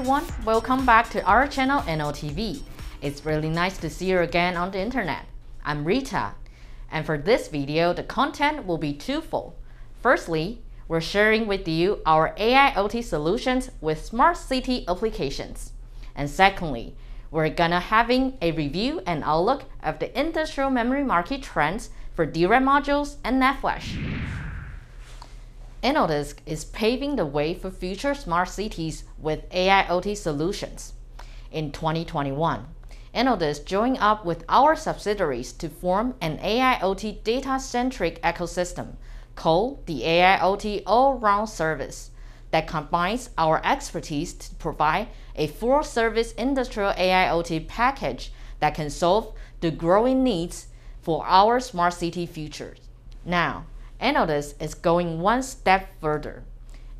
everyone, welcome back to our channel NOTV. It's really nice to see you again on the internet. I'm Rita, and for this video, the content will be twofold. Firstly, we're sharing with you our AIoT solutions with smart city applications. And secondly, we're gonna having a review and outlook of the industrial memory market trends for DRAM modules and NAND flash. InnoDisk is paving the way for future smart cities with AIoT solutions. In 2021, InnoDisk joined up with our subsidiaries to form an AIoT data-centric ecosystem called the AIoT All-Round Service that combines our expertise to provide a full-service industrial AIoT package that can solve the growing needs for our smart city futures. Now, InnoDisk is going one step further,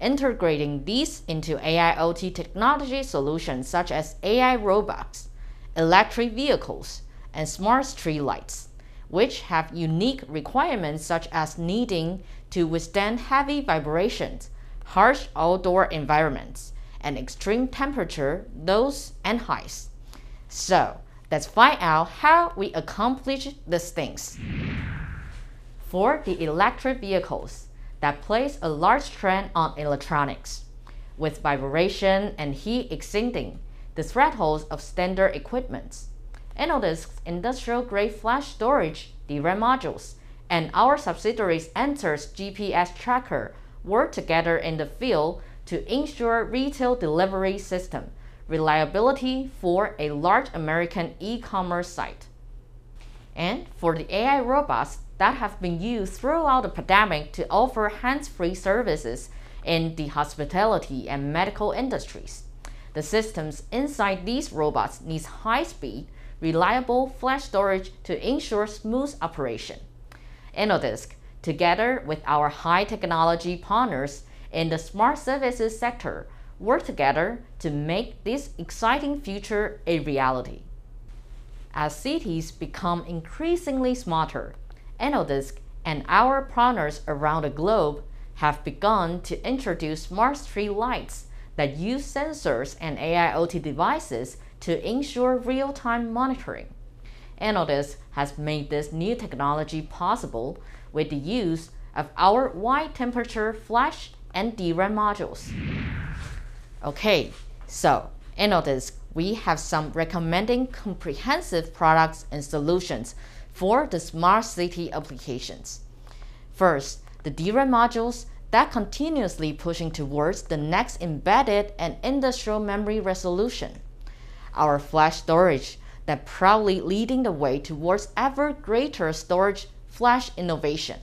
integrating these into AIoT technology solutions such as AI robots, electric vehicles, and smart street lights which have unique requirements such as needing to withstand heavy vibrations, harsh outdoor environments, and extreme temperature, lows and highs. So, let's find out how we accomplish these things. For the electric vehicles, that place a large trend on electronics, with vibration and heat exceeding the thresholds of standard equipment. InnoDisk's industrial-grade flash storage DRAM modules and our subsidiaries Antzer's GPS tracker work together in the field to ensure retail delivery system reliability for a large American e-commerce site. And for the AI robots that have been used throughout the pandemic to offer hands-free services in the hospitality and medical industries. The systems inside these robots needs high speed, reliable flash storage to ensure smooth operation. InnoDisk, together with our high technology partners in the smart services sector, work together to make this exciting future a reality. As cities become increasingly smarter, InnoDisk and our partners around the globe have begun to introduce smart street lights that use sensors and AIoT devices to ensure real-time monitoring. InnoDisk has made this new technology possible with the use of our wide temperature flash and DRAM modules. Okay, so InnoDisk, we have some recommending comprehensive products and solutions for the smart city applications. First, the DRAM modules that continuously pushing towards the next embedded and industrial memory resolution our flash storage that proudly leading the way towards ever greater storage flash innovation.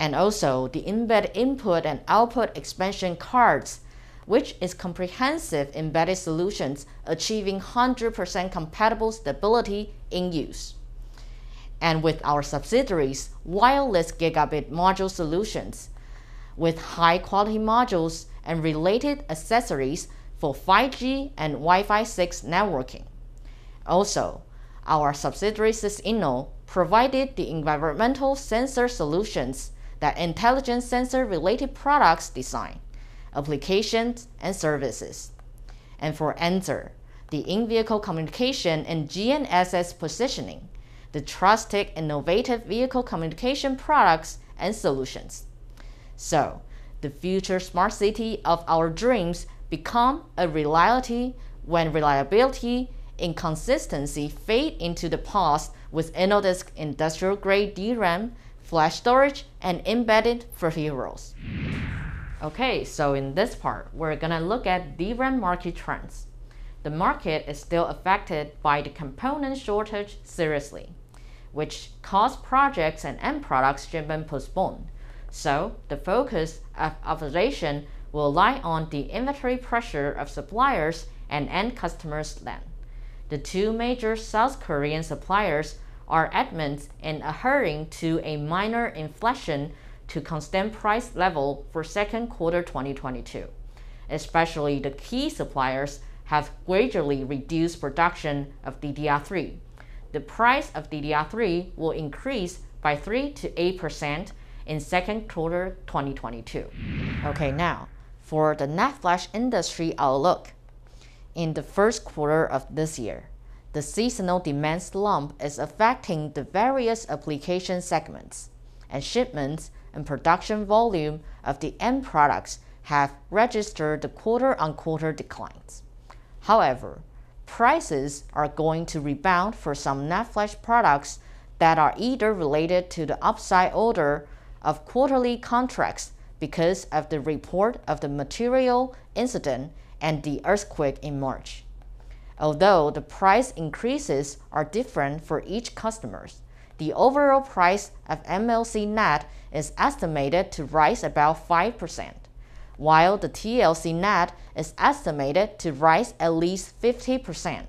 And also the embedded input and output expansion cards, which is comprehensive embedded solutions achieving 100% compatible stability in use. And with our subsidiaries, wireless gigabit module solutions, with high quality modules and related accessories for 5G and Wi-Fi 6 networking. Also, our subsidiary SysInno provided the environmental sensor solutions that intelligent sensor related products design, applications, and services. And for Antzer, the in-vehicle communication and GNSS positioning, the trusted innovative vehicle communication products and solutions. So, the future smart city of our dreams become a reality when reliability and consistency fade into the past with InnoDisk industrial-grade DRAM, flash storage, and embedded peripherals. Okay, so in this part, we're gonna look at DRAM market trends. The market is still affected by the component shortage seriously, which caused projects and end products to be postponed. So the focus of observation will lie on the inventory pressure of suppliers and end customers then. The two major South Korean suppliers are adamant in adhering to a minor inflation to constant price level for second quarter 2022. Especially the key suppliers have gradually reduced production of DDR3. The price of DDR3 will increase by 3 to 8% in second quarter 2022. Okay, now for the NAND flash industry outlook. in the first quarter of this year. The seasonal demand slump is affecting the various application segments, and shipments and production volume of the end products have registered the quarter-on-quarter declines. However, prices are going to rebound for some flash products that are either related to the upside order of quarterly contracts because of the report of the material incident and the earthquake in March. Although the price increases are different for each customers, the overall price of MLC NAND is estimated to rise about 5%, while the TLC NAND is estimated to rise at least 50%.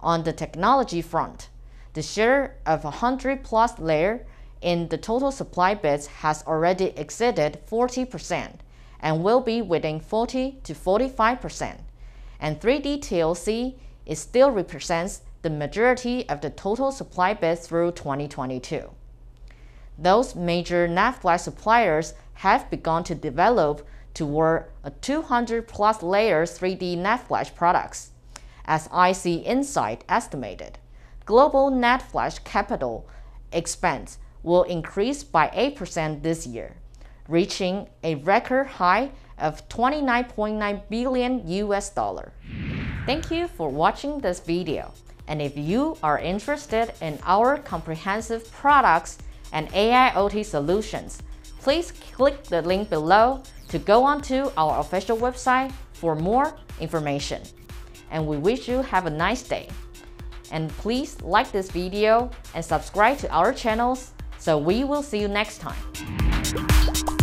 On the technology front, the share of 100 plus layer in the total supply bits has already exceeded 40% and will be within 40 to 45%, and 3D TLC it still represents the majority of the total supply bits through 2022. Those major NAND flash suppliers have begun to develop toward a 200 plus layers 3D NAND flash products. As IC Insight estimated, global NAND flash capital expense will increase by 8% this year, reaching a record high of 29.9 billion US dollar. Thank you for watching this video. And if you are interested in our comprehensive products and AIoT solutions, please click the link below to go onto our official website for more information. And we wish you have a nice day. And please like this video and subscribe to our channels so we will see you next time.